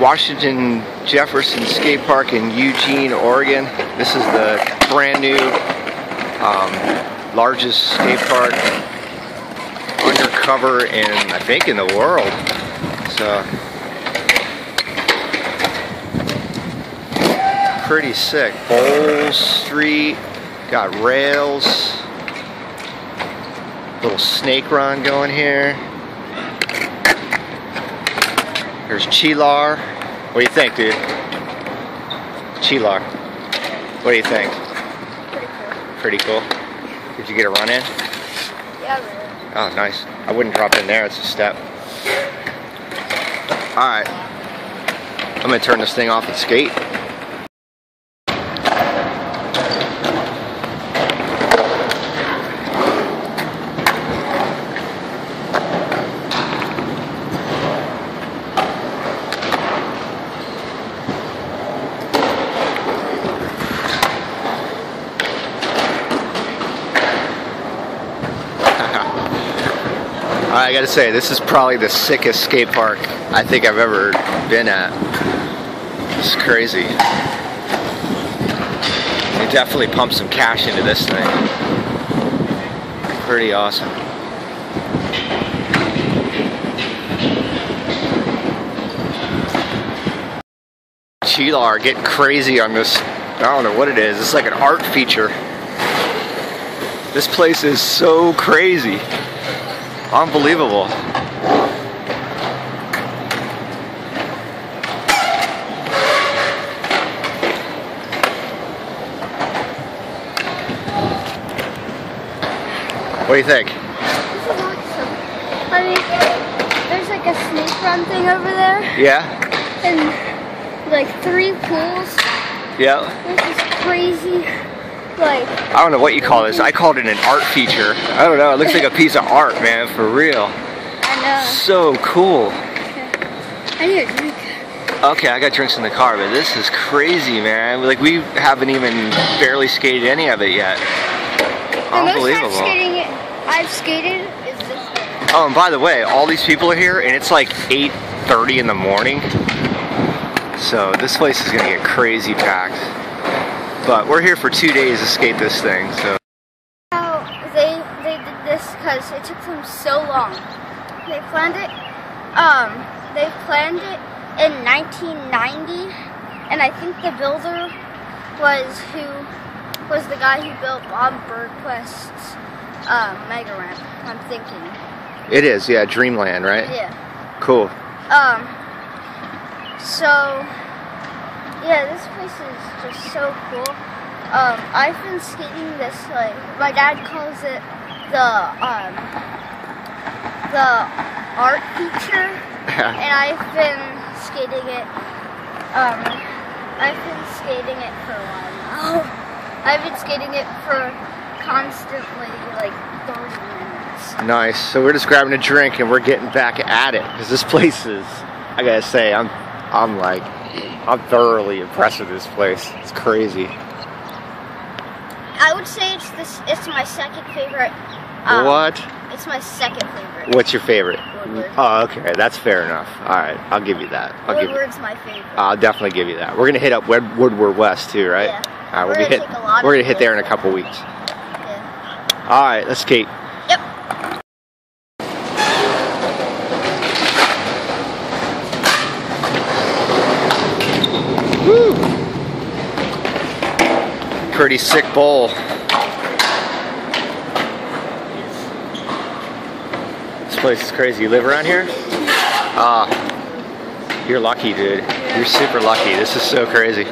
Washington Jefferson Skate Park in Eugene, Oregon. This is the brand new, um, largest skate park undercover in, I think, in the world. So, pretty sick. Bowl Street, got rails, little snake run going here. There's Chilar. What do you think, dude? Chilar. What do you think? Pretty cool. Pretty cool. Did you get a run in? Yeah, really. Oh, nice. I wouldn't drop in there. It's a step. All right. I'm gonna turn this thing off and skate. I gotta say, this is probably the sickest skate park I think I've ever been at. It's crazy. They definitely pumped some cash into this thing. Pretty awesome. Chilar getting crazy on this. I don't know what it is. It's like an art feature. This place is so crazy. Unbelievable. What do you think? This is awesome. I mean, there's like a snake run thing over there, Yeah? and like three pools. Yeah. This is crazy. Like, I don't know what you call this. I called it an art feature. I don't know. It looks like a piece of art, man, for real. I know. So cool. I need a drink. Okay, I got drinks in the car, but this is crazy, man. Like, we haven't even barely skated any of it yet. The most Unbelievable. I've skating I've skated is this. one. Oh, and by the way, all these people are here, and it's like 8.30 in the morning. So this place is gonna get crazy packed. But we're here for two days to skate this thing, so. How they they did this because it took them so long. They planned it. Um, they planned it in 1990, and I think the builder was who was the guy who built Bob Burnquist's uh, mega ramp. I'm thinking. It is, yeah, Dreamland, right? Yeah. Cool. Um. So, yeah, this place is just so cool. Um, I've been skating this like my dad calls it the um the art feature, and I've been skating it. Um, I've been skating it for a while now. I've been skating it for constantly like 30 minutes. nice. So we're just grabbing a drink and we're getting back at it because this place is. I gotta say, I'm, I'm like, I'm thoroughly impressed with this place. It's crazy. I would say it's this. It's my second favorite. um, what? It's my second favorite. What's your favorite? Woodward. Oh, okay, that's fair enough. All right, I'll give you that. I'll give. Woodward's my favorite. I'll definitely give you that. We're gonna hit up Woodward West too, right? Yeah. All right, we'll We're be gonna hit. take a lot We're gonna hit there in a couple weeks. Yeah. All right, let's skate. Pretty sick bowl. This place is crazy. You live around here? Ah, you're lucky, dude. You're super lucky. This is so crazy.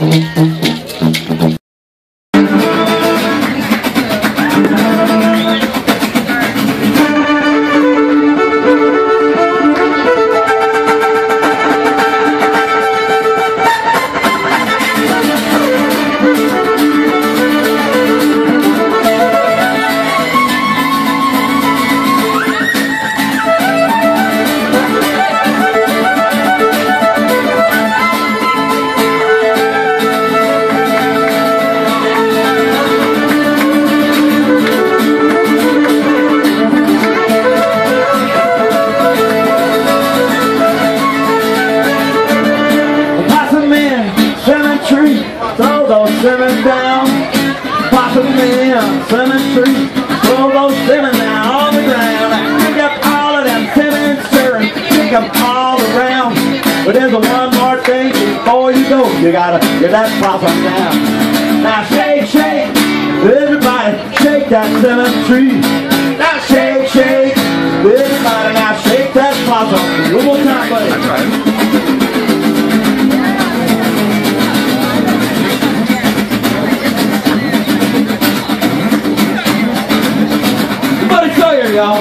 嗯嗯 down. Possum in cemetery, throw those cinnamon down on the ground. Pick up all of them cinnamon syrup, pick them all around. But there's a one more thing before you go, you gotta get that possum down. Now shake, shake, everybody, shake that cinnamon tree. Now shake, shake, everybody, now shake that possum. One more time, buddy. 幺